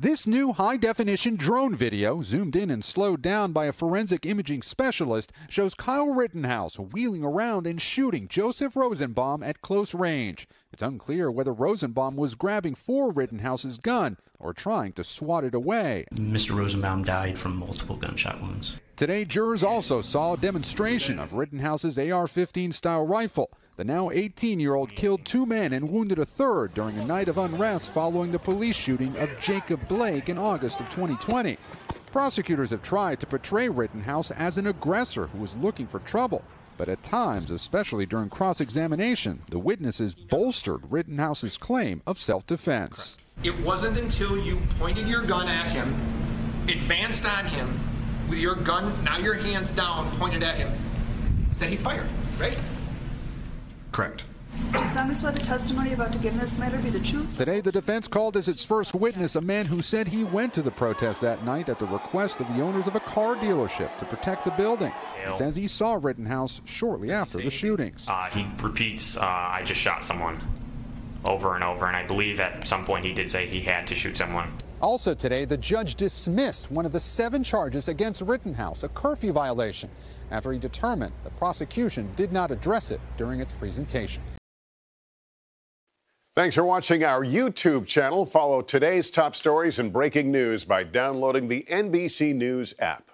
This new high definition drone video, zoomed in and slowed down by a forensic imaging specialist, shows Kyle Rittenhouse wheeling around and shooting Joseph Rosenbaum at close range. It's unclear whether Rosenbaum was grabbing for Rittenhouse's gun or trying to swat it away. Mr. Rosenbaum died from multiple gunshot wounds. Today, jurors also saw a demonstration of Rittenhouse's AR 15 style rifle. The now 18 year old killed two men and wounded a third during a night of unrest following the police shooting of Jacob Blake in August of 2020. Prosecutors have tried to portray Rittenhouse as an aggressor who was looking for trouble. But at times, especially during cross examination, the witnesses bolstered Rittenhouse's claim of self defense. It wasn't until you pointed your gun at him, advanced on him, with your gun, now your hands down, pointed at him, that he fired, right? Correct. As long as the testimony about to give in this matter be the truth. Today, the defense called as its first witness a man who said he went to the protest that night at the request of the owners of a car dealership to protect the building. He says he saw Rittenhouse shortly after the shootings. Uh, he repeats, uh, I just shot someone over and over, and I believe at some point he did say he had to shoot someone. Also today, the judge dismissed one of the seven charges against Rittenhouse, a curfew violation, after he determined the prosecution did not address it during its presentation. Thanks for watching our YouTube channel. Follow today's top stories and breaking news by downloading the NBC News app.